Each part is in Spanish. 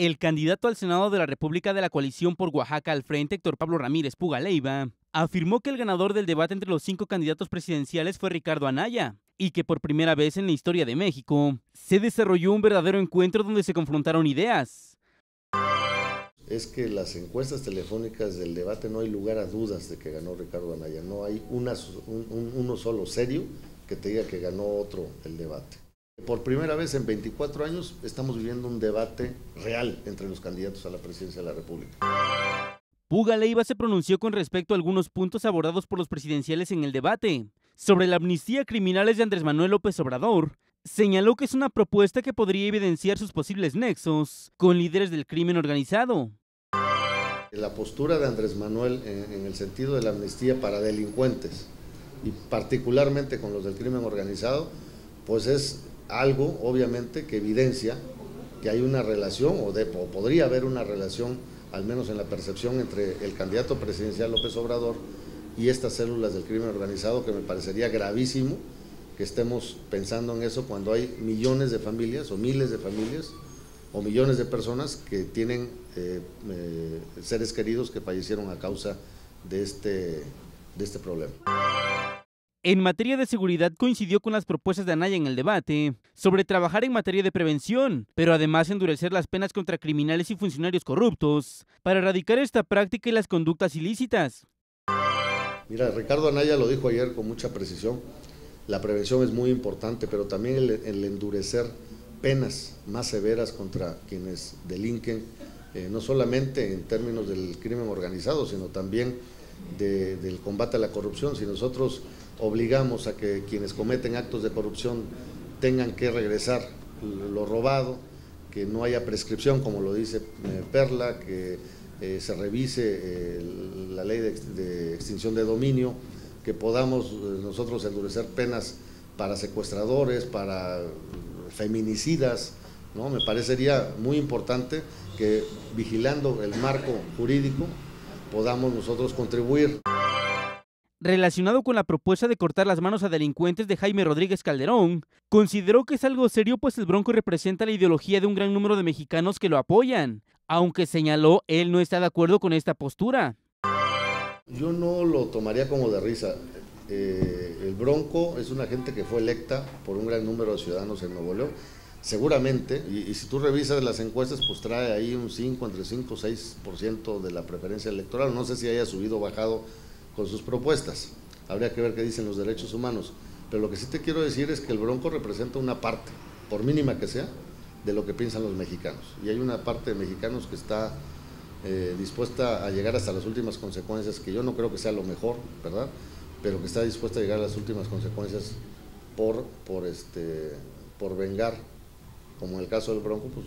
El candidato al Senado de la República de la coalición por Oaxaca al frente, Héctor Pablo Ramírez Puga Leiva, afirmó que el ganador del debate entre los cinco candidatos presidenciales fue Ricardo Anaya y que por primera vez en la historia de México se desarrolló un verdadero encuentro donde se confrontaron ideas. Es que las encuestas telefónicas del debate no hay lugar a dudas de que ganó Ricardo Anaya, no hay uno solo serio que te diga que ganó otro el debate. Por primera vez en 24 años estamos viviendo un debate real entre los candidatos a la presidencia de la República. Puga Leiva se pronunció con respecto a algunos puntos abordados por los presidenciales en el debate. Sobre la amnistía criminales de Andrés Manuel López Obrador, señaló que es una propuesta que podría evidenciar sus posibles nexos con líderes del crimen organizado. La postura de Andrés Manuel en, el sentido de la amnistía para delincuentes y particularmente con los del crimen organizado, pues es algo, obviamente, que evidencia que hay una relación, o, podría haber una relación, al menos en la percepción, entre el candidato presidencial López Obrador y estas células del crimen organizado, que me parecería gravísimo que estemos pensando en eso cuando hay millones de familias o miles de familias o millones de personas que tienen eh, eh, seres queridos que fallecieron a causa de este, de este problema. En materia de seguridad coincidió con las propuestas de Anaya en el debate sobre trabajar en materia de prevención, pero además endurecer las penas contra criminales y funcionarios corruptos para erradicar esta práctica y las conductas ilícitas. Mira, Ricardo Anaya lo dijo ayer con mucha precisión, la prevención es muy importante, pero también el, endurecer penas más severas contra quienes delinquen, eh, no solamente en términos del crimen organizado, sino también del combate a la corrupción. Si nosotros obligamos a que quienes cometen actos de corrupción tengan que regresar lo robado, que no haya prescripción, como lo dice eh, Perla, que eh, se revise eh, la ley de, extinción de dominio, que podamos nosotros endurecer penas para secuestradores, para feminicidas, ¿no? Me parecería muy importante que vigilando el marco jurídico podamos nosotros contribuir. Relacionado con la propuesta de cortar las manos a delincuentes de Jaime Rodríguez Calderón, consideró que es algo serio pues el Bronco representa la ideología de un gran número de mexicanos que lo apoyan, aunque señaló él no está de acuerdo con esta postura. Yo no lo tomaría como de risa. Eh, el Bronco es una gente que fue electa por un gran número de ciudadanos en Nuevo León. Seguramente, y, si tú revisas las encuestas, pues trae ahí un 5, entre 5 o 6% de la preferencia electoral. No sé si haya subido o bajado con sus propuestas. Habría que ver qué dicen los derechos humanos. Pero lo que sí te quiero decir es que el Bronco representa una parte, por mínima que sea, de lo que piensan los mexicanos. Y hay una parte de mexicanos que está eh, dispuesta a llegar hasta las últimas consecuencias, que yo no creo que sea lo mejor, ¿verdad? Pero que está dispuesta a llegar a las últimas consecuencias por, por, este, por vengar, como en el caso del Bronco, pues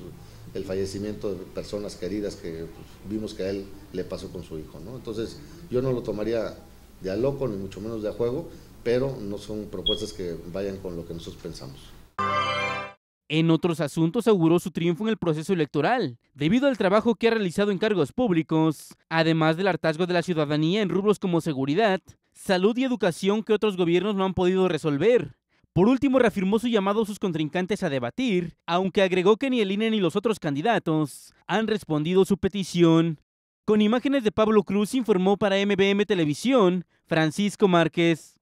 el fallecimiento de personas queridas que pues, vimos que a él le pasó con su hijo. ¿no? Entonces yo no lo tomaría de a loco, ni mucho menos de a juego, pero no son propuestas que vayan con lo que nosotros pensamos. En otros asuntos auguró su triunfo en el proceso electoral, debido al trabajo que ha realizado en cargos públicos, además del hartazgo de la ciudadanía en rubros como seguridad, salud y educación que otros gobiernos no han podido resolver. Por último, reafirmó su llamado a sus contrincantes a debatir, aunque agregó que ni el INE ni los otros candidatos han respondido su petición. Con imágenes de Pablo Cruz informó para MBM Televisión Francisco Márquez.